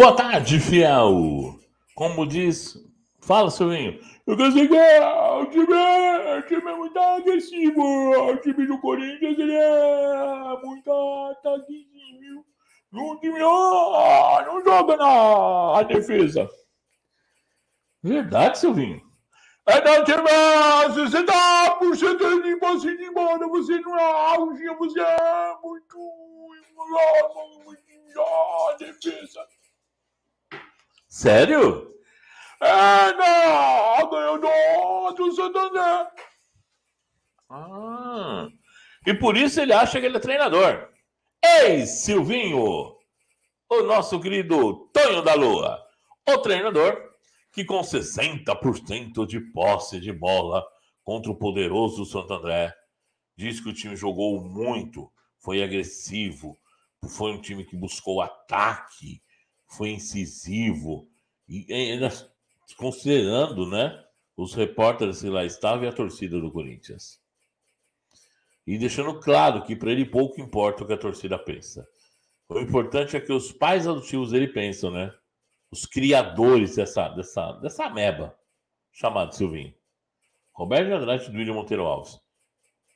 Boa tarde, fiel. Como diz. Fala, Silvinho. Eu consegui. O time, o time é muito agressivo. O time do Corinthians ele é muito ataquezinho. O time não, não joga na defesa. Verdade, Silvinho. É não tiver 60% de você de embora, você não é auge, você é muito. muito, muito defesa. Sério? É, não, ganhou do Santander. Ah, e por isso ele acha que ele é treinador. Ei, Silvinho, o nosso querido Tonho da Lua, o treinador que com 60% de posse de bola contra o poderoso Santo André, diz que o time jogou muito, foi agressivo, foi um time que buscou ataque, foi incisivo, e ainda considerando, né, os repórteres que lá estavam e a torcida do Corinthians. E deixando claro que para ele pouco importa o que a torcida pensa. O importante é que os pais adotivos dele pensam, né? Os criadores dessa, dessa, dessa ameba, chamado Silvinho. Roberto Andrade e William Monteiro Alves.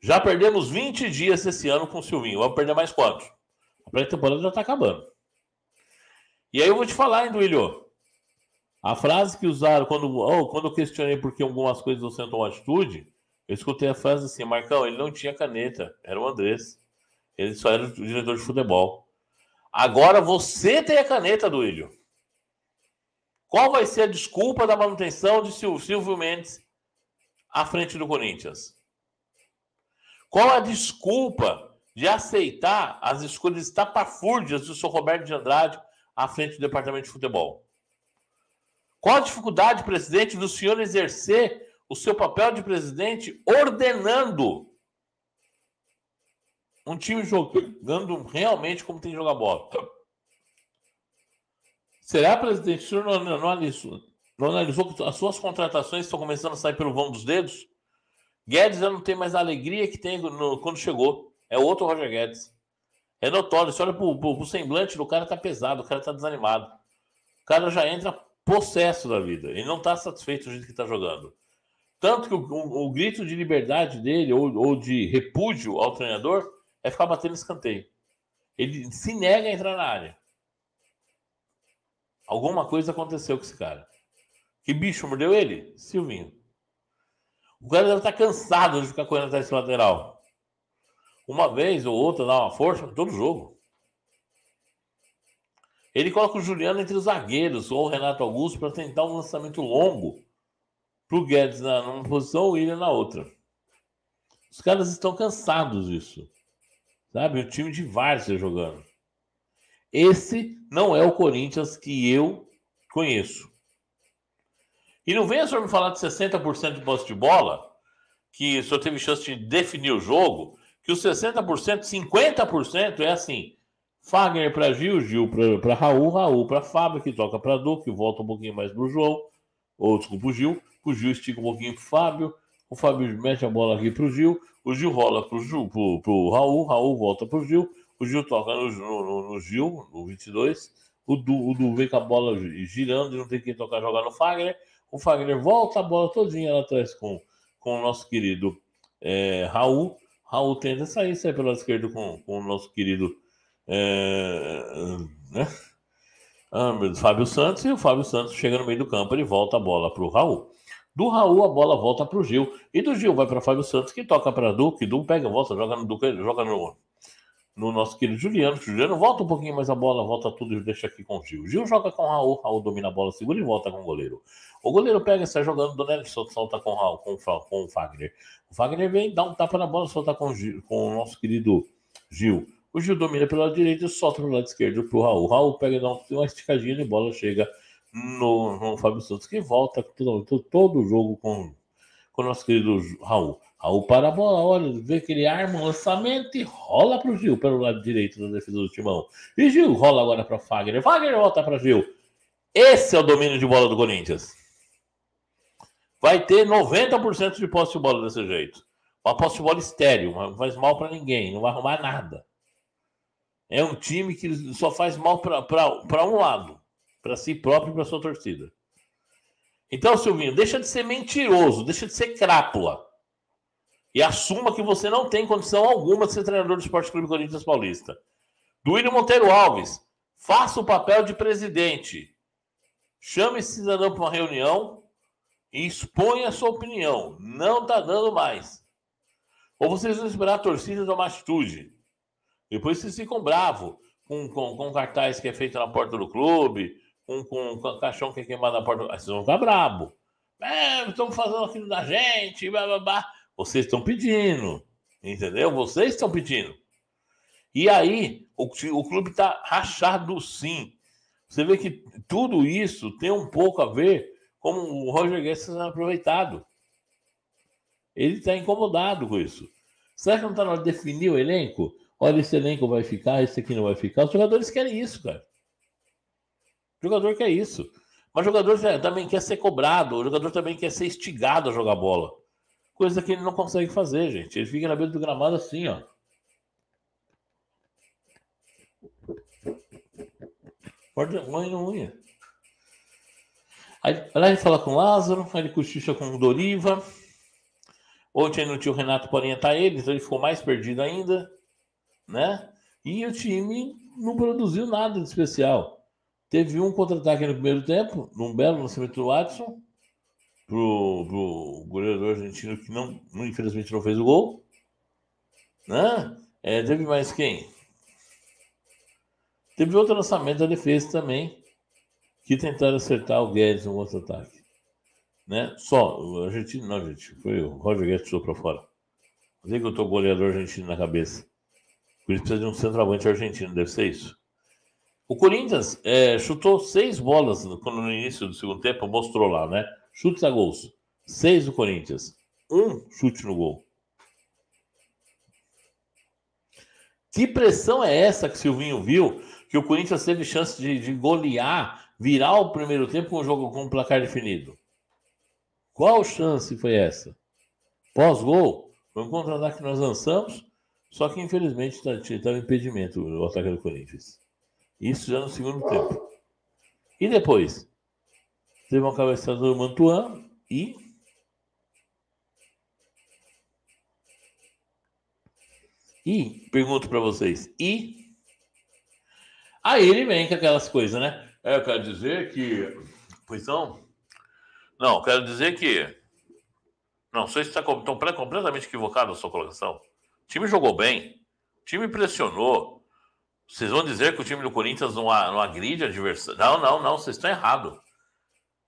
Já perdemos 20 dias esse ano com o Silvinho. Vamos perder mais quantos? A pré-temporada já está acabando. E aí eu vou te falar, hein, Duílio? A frase que usaram quando, oh, quando eu questionei por que algumas coisas não tomou atitude, eu escutei a frase assim, Marcão, ele não tinha caneta, era o Andrés. Ele só era o diretor de futebol. Agora você tem a caneta, Duílio. Qual vai ser a desculpa da manutenção de Silvio Mendes à frente do Corinthians? Qual a desculpa de aceitar as escolhas estapafúrdias do seu Roberto de Andrade à frente do departamento de futebol? Qual a dificuldade, presidente, do senhor exercer o seu papel de presidente ordenando um time jogando realmente como tem que jogar bola? Será, presidente, o senhor não, não, analisou, não analisou que as suas contratações estão começando a sair pelo vão dos dedos? Guedes já não tem mais a alegria que tem no, quando chegou. É outro Roger Guedes. É notório. Você olha pro, pro, pro semblante do cara, tá pesado, o cara tá desanimado. O cara já entra possesso da vida. Ele não tá satisfeito do jeito que tá jogando. Tanto que o, o, o grito de liberdade dele, ou, ou, de repúdio ao treinador, é ficar batendo escanteio. Ele se nega a entrar na área. Alguma coisa aconteceu com esse cara. Que bicho mordeu ele? Silvinho. O cara deve estar tá cansado de ficar correndo atrás desse lateral. Uma vez ou outra dá uma força todo jogo. Ele coloca o Juliano entre os zagueiros ou o Renato Augusto para tentar um lançamento longo para o Guedes na, numa posição o William na outra. Os caras estão cansados disso. Sabe? O time de várzea jogando. Esse não é o Corinthians que eu conheço. E não venha só me falar de 60% de posse de bola, que só teve chance de definir o jogo, que os 60%, 50% é assim. Fagner para Gil, Gil para Raul, Raul para Fábio, que toca para Duque, volta um pouquinho mais para o João, ou desculpa, o Gil, o Gil estica um pouquinho para o Fábio, o Fábio mete a bola aqui para o Gil, o Gil rola para o Raul, Raul volta para o Gil, o Gil toca no, no, no, Gil, no 22, o Du, o du vem com a bola girando e não tem quem tocar jogar no Fagner, o Fagner volta a bola todinha lá atrás com, com o nosso querido é, Raul, Raul tenta sair, sai pelo lado esquerdo com, com o nosso querido. É, né? ah, Fábio Santos, e o Fábio Santos chega no meio do campo, ele volta a bola para o Raul. Do Raul, a bola volta para o Gil. E do Gil vai para Fábio Santos, que toca para Duque. Duque pega, volta, joga no Duque, joga no, no nosso querido Juliano. Juliano volta um pouquinho mais a bola, volta tudo e deixa aqui com o Gil. Gil joga com o Raul, Raul domina a bola, segura e volta com o goleiro. O goleiro pega, sai jogando, do Nelson solta com o Raul, com, com o Fagner. O Fagner vem, dá um tapa na bola, solta com, o Gil, com o nosso querido Gil. O Gil domina pelo lado direito e solta pelo lado esquerdo pro Raul. O Raul pega e dá uma esticadinha de bola, chega no, no Fábio Santos, que volta todo, todo o jogo com, com o nosso querido Raul. Raul para a bola, olha, vê que ele arma um lançamento e rola para o Gil pelo lado direito da defesa do Timão. E Gil rola agora para Fagner. Fagner volta para Gil. Esse é o domínio de bola do Corinthians. Vai ter 90% de posse de bola desse jeito. Uma posse de bola estéreo, não faz mal para ninguém, não vai arrumar nada. É um time que só faz mal para um lado. para si próprio e para sua torcida. Então, Silvinho, deixa de ser mentiroso, deixa de ser crápula. E assuma que você não tem condição alguma de ser treinador do Esporte Clube Corinthians Paulista. Duílio Monteiro Alves, faça o papel de presidente. Chame esse cidadão para uma reunião e exponha a sua opinião. Não está dando mais. Ou vocês vão esperar a torcida tomar atitude. Depois vocês ficam bravos com, com, com cartaz que é feito na porta do clube, com, com, com caixão que é queimado na porta. Aí vocês vão ficar brabo. É, estão fazendo aquilo da gente, blá, blá, blá. Vocês estão pedindo, entendeu? Vocês estão pedindo. E aí, o, o clube está rachado sim. Você vê que tudo isso tem um pouco a ver com o Roger Guedes sendo aproveitado. Ele está incomodado com isso. Será que não está na hora de definir o elenco? Olha, esse elenco vai ficar, esse aqui não vai ficar. Os jogadores querem isso, cara. O jogador quer isso. Mas o jogador também quer ser cobrado, o jogador também quer ser instigado a jogar bola. Coisa que ele não consegue fazer, gente. Ele fica na beira do gramado assim, ó. Morde mãe não unha. Aí, lá ele fala com Lázaro, aí ele cochicha com Doriva. Ontem não tinha o Renato para orientar ele, então ele ficou mais perdido ainda, né? E o time não produziu nada de especial. Teve um contra-ataque no primeiro tempo, num belo lançamento do Watson, pro, pro goleador argentino que não, infelizmente não fez o gol. Né? É, teve mais quem? Teve outro lançamento da defesa também, que tentaram acertar o Guedes no contra-ataque. Né? Só, o argentino, não, gente, foi o Roger Guedes que para fora. Não que eu tô goleador argentino na cabeça. Por isso precisa de um centroavante argentino, deve ser isso. O Corinthians é, chutou seis bolas quando no início do segundo tempo, mostrou lá, né? Chutes a gols. Seis do Corinthians. Um chute no gol. Que pressão é essa que o Silvinho viu? Que o Corinthians teve chance de, de golear, virar o primeiro tempo com o jogo com um placar definido. Qual chance foi essa? Pós-gol, foi um contra-ataque que nós lançamos, só que infelizmente estava tá, impedimento o ataque do Corinthians. Isso já no segundo tempo. E depois? Teve uma cabeçada do Mantuan e. E, pergunto para vocês, e. Aí ele vem com aquelas coisas, né? É, eu quero dizer que. Pois não? Não, quero dizer que. Não, vocês estão completamente equivocados na sua colocação. O time jogou bem, o time pressionou, vocês vão dizer que o time do Corinthians não, não agride adversário? Não, não, não, vocês estão errados.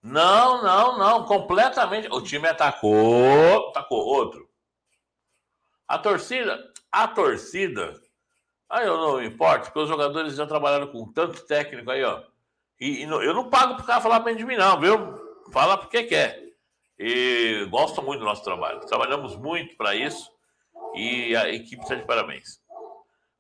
Não, não, não, completamente. O time atacou, atacou outro. A torcida, a torcida, aí eu não me importo, porque os jogadores já trabalharam com tanto técnico aí, ó. E, e eu não pago pro cara falar bem de mim, não, viu? Fala porque quer. E gosto muito do nosso trabalho. Trabalhamos muito para isso e a equipe está de parabéns.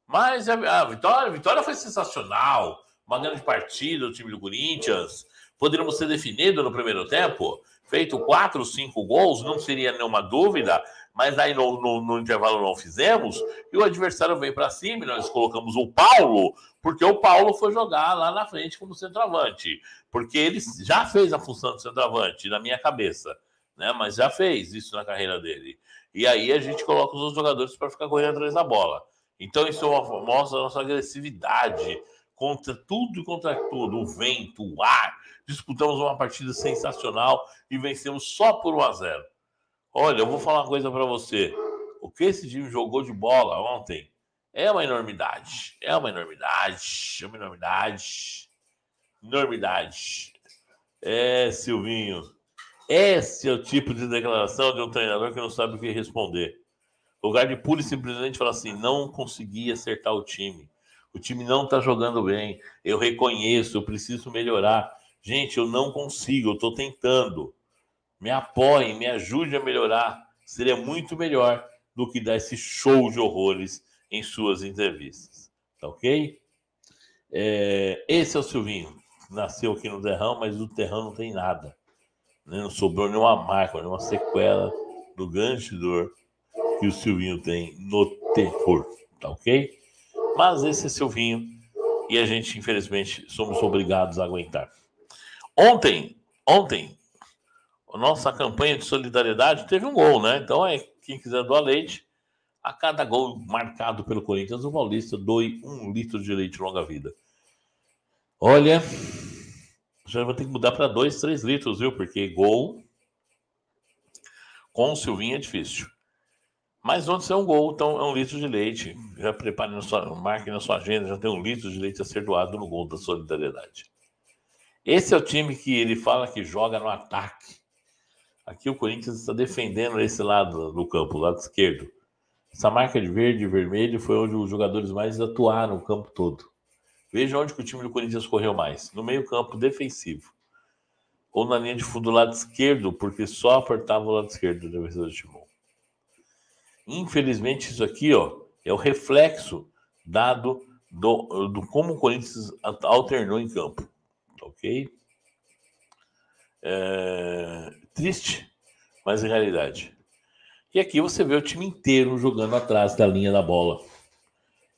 Mas a, a, vitória, a vitória foi sensacional. Uma grande partida do time do Corinthians. Poderíamos ser definido no primeiro tempo. Feito quatro, cinco gols, não seria nenhuma dúvida. Mas aí no, no, no intervalo não fizemos. E o adversário veio para cima e nós colocamos o Paulo, porque o Paulo foi jogar lá na frente como centroavante. Porque ele já fez a função de centroavante, na minha cabeça. Né? Mas já fez isso na carreira dele. E aí a gente coloca os outros jogadores para ficar correndo atrás da bola. Então, isso mostra a nossa agressividade contra tudo e contra tudo, o vento, o ar. Disputamos uma partida sensacional e vencemos só por 1 a 0. Olha, eu vou falar uma coisa para você. O que esse time jogou de bola ontem é uma enormidade. É uma enormidade. É uma enormidade. Enormidade. É, Silvinho. Esse é o tipo de declaração de um treinador que não sabe o que responder. O lugar de pura e simplesmente falar assim: não consegui acertar o time. O time não está jogando bem. Eu reconheço, eu preciso melhorar. Gente, eu não consigo, eu estou tentando. Me apoiem, me ajude a melhorar. Seria muito melhor do que dar esse show de horrores em suas entrevistas. Tá ok? É, esse é o Silvinho. Nasceu aqui no Terrão, mas do Terrão não tem nada. Né? Não sobrou nenhuma marca, nenhuma sequela do grande dor que o Silvinho tem no terror, tá ok? Mas esse é Silvinho e a gente, infelizmente, somos obrigados a aguentar. Ontem, ontem, a nossa campanha de solidariedade teve um gol, né? Então, é, quem quiser doar leite, a cada gol marcado pelo Corinthians, o Paulista doe um litro de leite longa-vida. Olha, já vou ter que mudar para dois, três litros, viu? Porque gol com o Silvinho é difícil. Mas onde é um gol, então é um litro de leite. Já prepare na sua, marque na sua agenda, já tem um litro de leite a ser doado no gol da solidariedade. Esse é o time que ele fala que joga no ataque. Aqui o Corinthians está defendendo esse lado do campo, o lado esquerdo. Essa marca de verde e vermelho foi onde os jogadores mais atuaram o campo todo. Veja onde o time do Corinthians correu mais. No meio campo defensivo. Ou na linha de fundo do lado esquerdo, porque só apertava o lado esquerdo do defensor do Timon. Infelizmente, isso aqui ó, é o reflexo dado do, do como o Corinthians alternou em campo. Ok? É, triste, mas é realidade. E aqui você vê o time inteiro jogando atrás da linha da bola.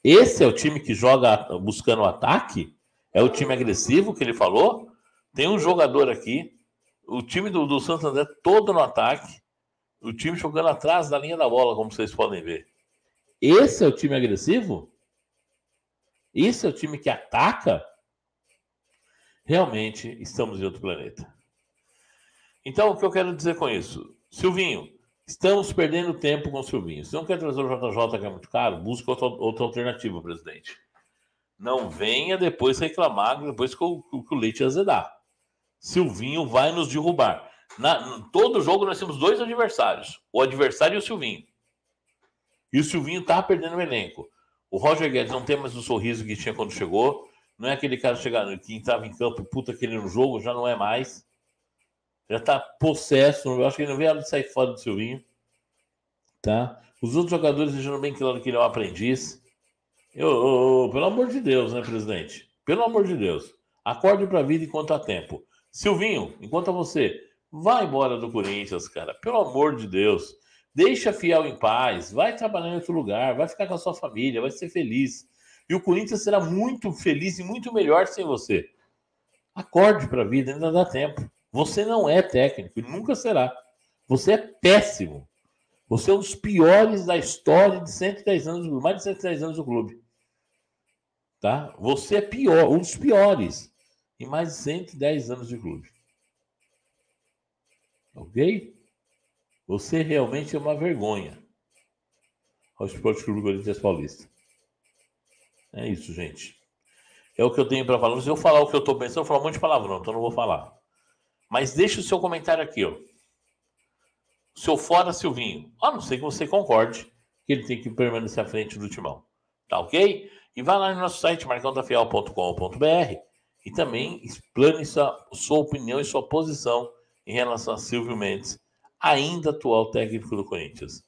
Esse é o time que joga buscando o ataque? É o time agressivo que ele falou? Tem um jogador aqui, o time do, do Santo André todo no ataque, o time jogando atrás da linha da bola, como vocês podem ver. Esse é o time agressivo? Esse é o time que ataca? Realmente estamos em outro planeta. Então, o que eu quero dizer com isso? Silvinho, estamos perdendo tempo com o Silvinho. Se não quer trazer o JJ, que é muito caro, busque outra, outra alternativa, presidente. Não venha depois reclamar, depois que o, que o leite azedar. Silvinho vai nos derrubar. Na, todo jogo nós temos dois adversários: o adversário e o Silvinho. E o Silvinho tá perdendo o elenco. O Roger Guedes não tem mais o sorriso que tinha quando chegou. Não é aquele cara chegar, que entrava em campo, puta aquele no jogo, já não é mais. Já tá possesso. Eu acho que ele não veio a sair fora do Silvinho. Tá? Os outros jogadores deixando bem claro que ele é um aprendiz. Eu, eu, eu, pelo amor de Deus, né, presidente? Pelo amor de Deus. Acorde para a vida enquanto há tempo. Silvinho, enquanto a você, Vai embora do Corinthians, cara. Pelo amor de Deus. Deixa Fiel em paz. Vai trabalhar em outro lugar. Vai ficar com a sua família. Vai ser feliz. E o Corinthians será muito feliz e muito melhor sem você. Acorde para a vida, ainda dá tempo. Você não é técnico nunca será. Você é péssimo. Você é um dos piores da história de 110 anos, mais de 110 anos do clube. Tá? Você é pior, um dos piores em mais de 110 anos de clube. Ok? Você realmente é uma vergonha ao Esporte Clube Corinthians Paulista. É isso, gente. É o que eu tenho para falar. Se eu falar o que eu estou pensando, eu vou falar um monte de palavrão, então não vou falar. Mas deixe o seu comentário aqui, ó. Seu fora Silvinho. A não ser que você concorde que ele tem que permanecer à frente do timão. Tá ok? E vá lá no nosso site, marcãodafiel.com.br e também explane sua, sua opinião e sua posição em relação a Silvio Mendes, ainda atual técnico do Corinthians.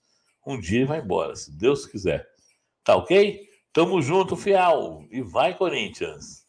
Um dia ele vai embora, se Deus quiser. Tá ok? Tamo junto, fiel. E vai, Corinthians!